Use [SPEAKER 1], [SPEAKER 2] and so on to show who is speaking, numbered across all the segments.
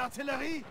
[SPEAKER 1] l'artillerie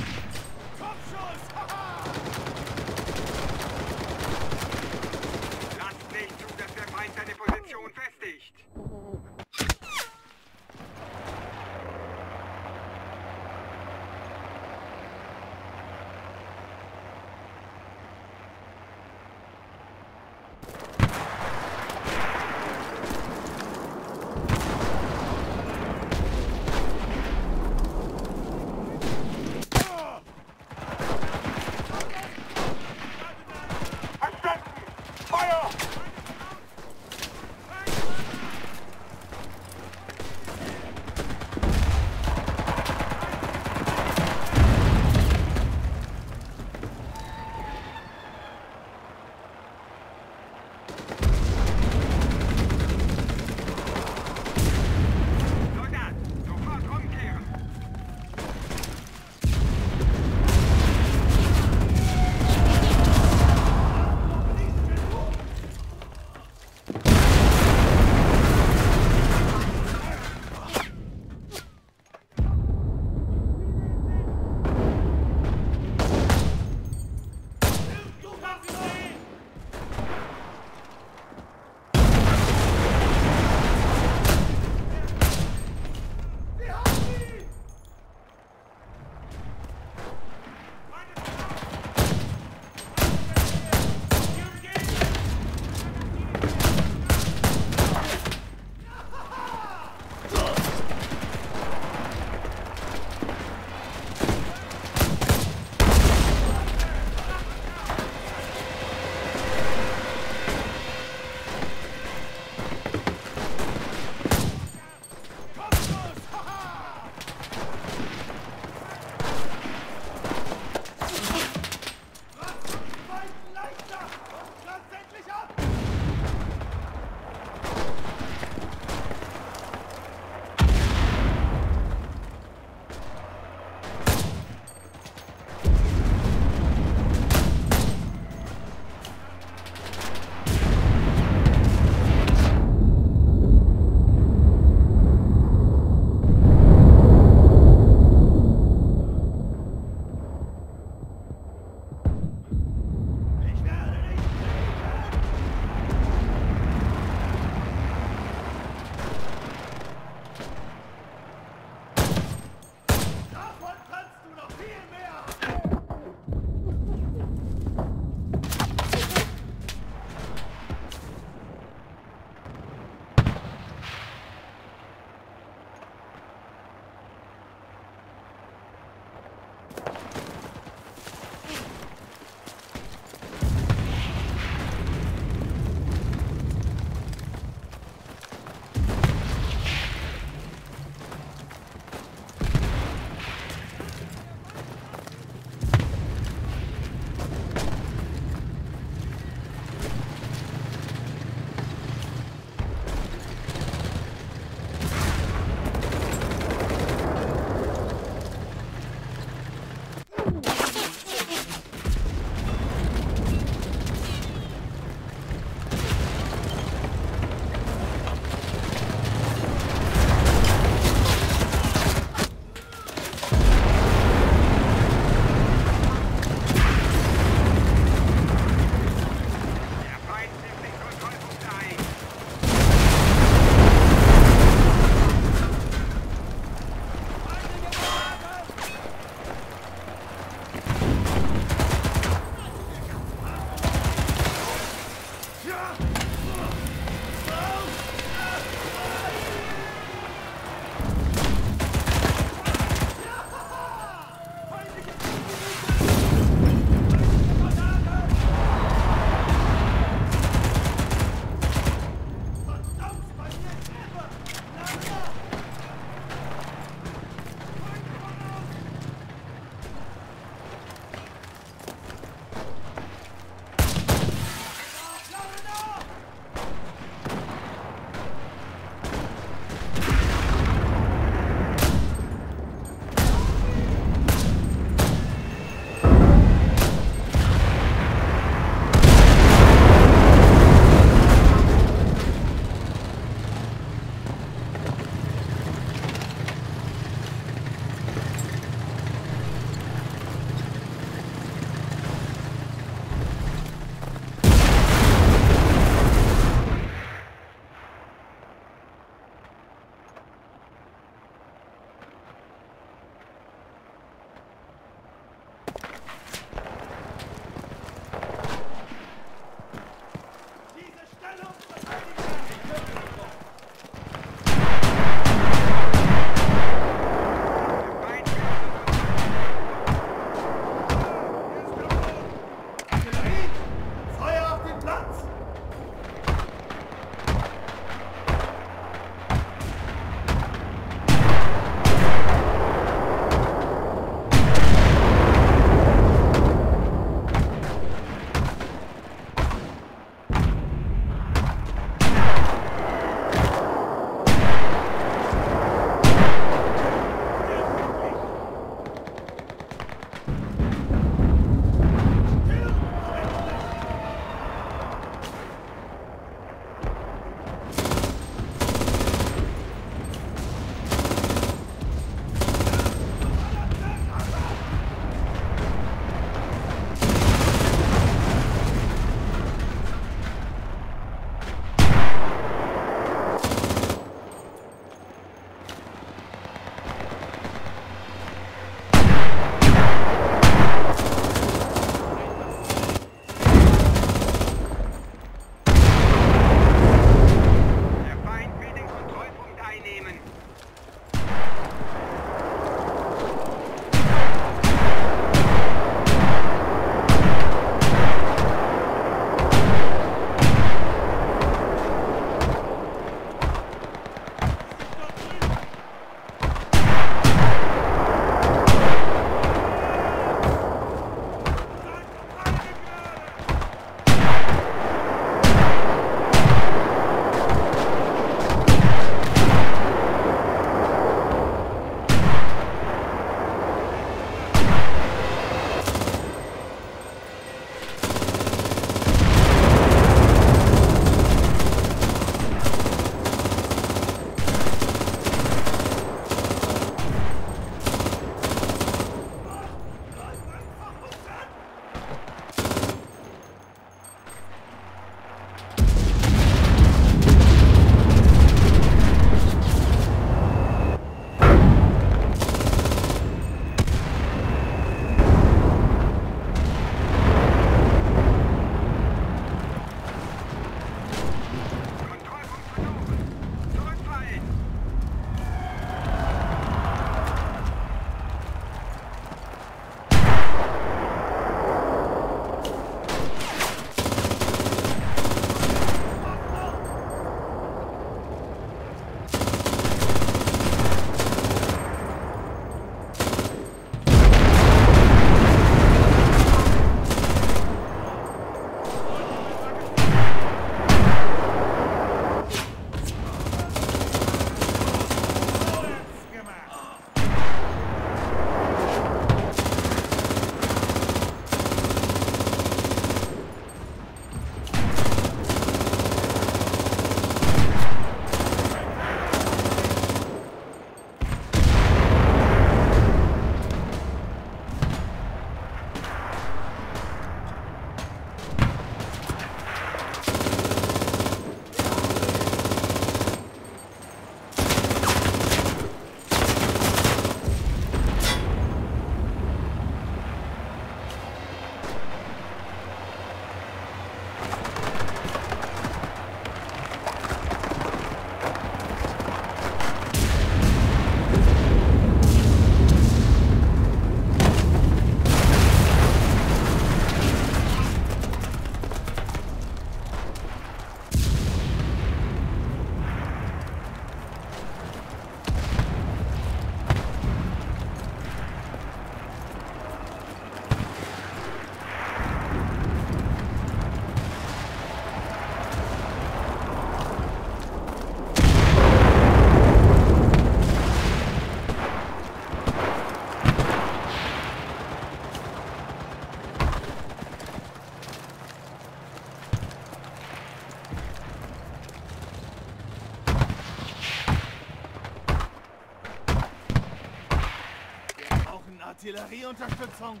[SPEAKER 1] Artillerieunterstützung.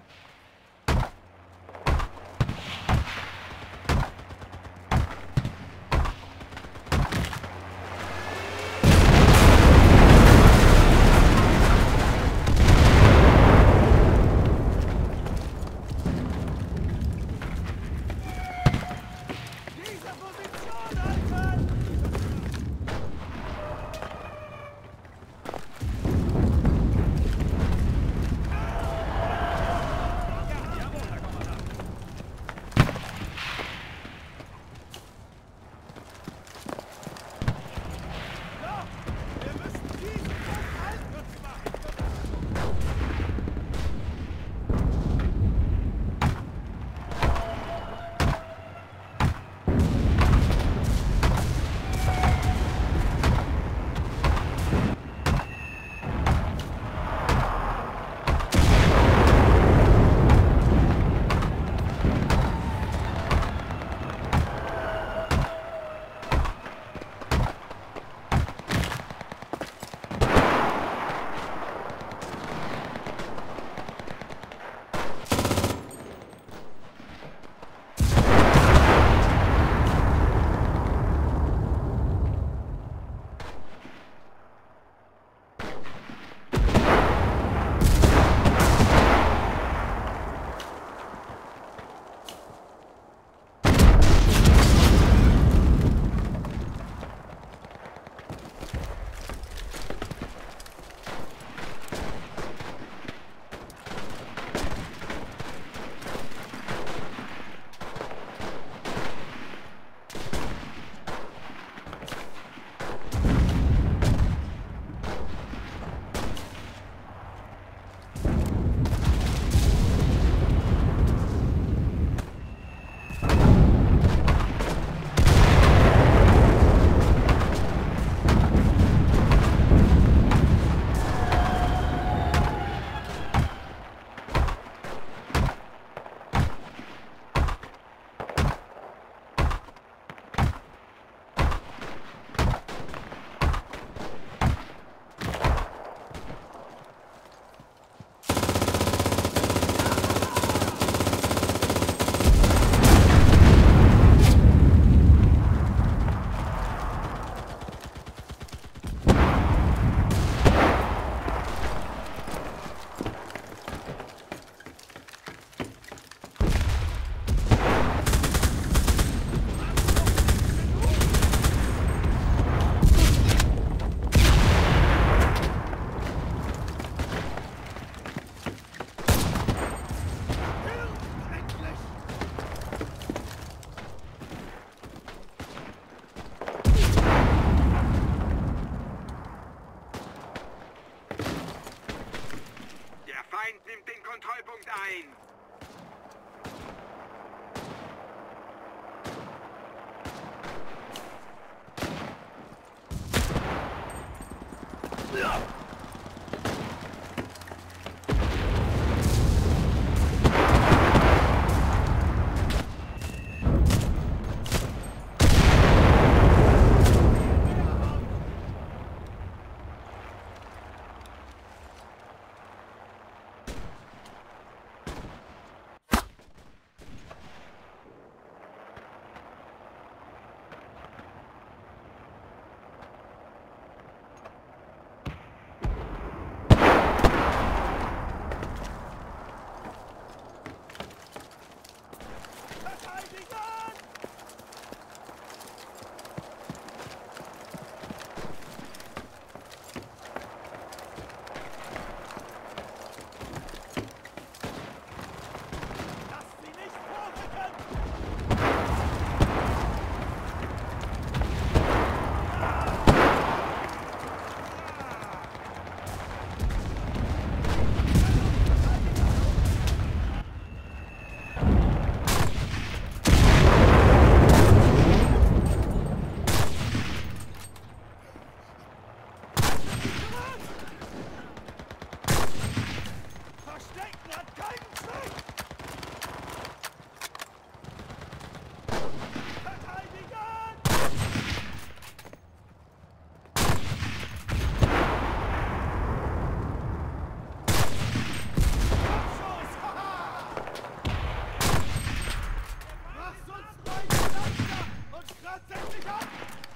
[SPEAKER 2] mine.
[SPEAKER 1] Platz, setz dich ab!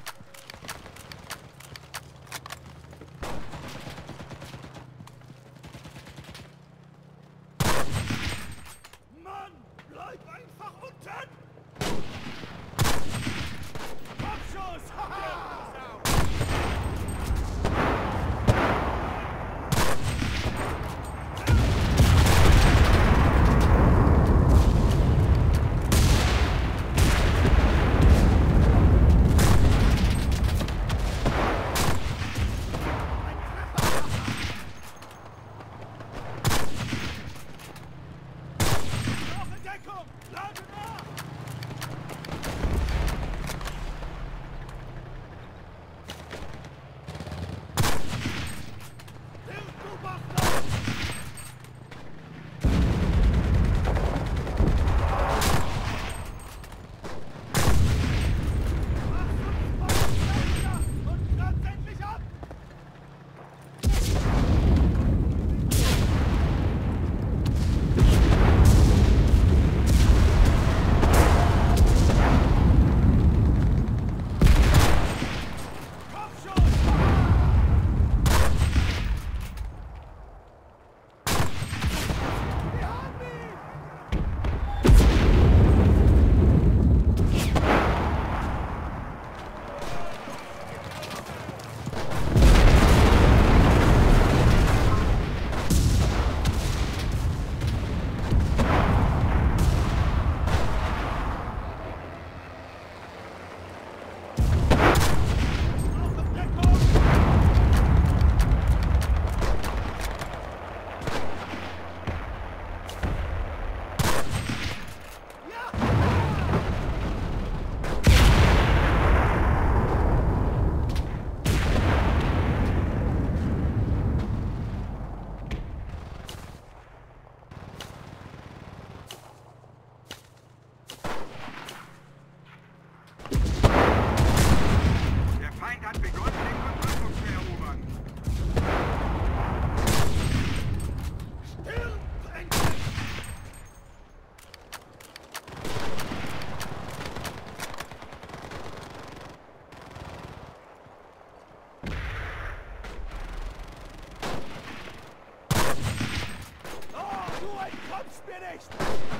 [SPEAKER 1] finished!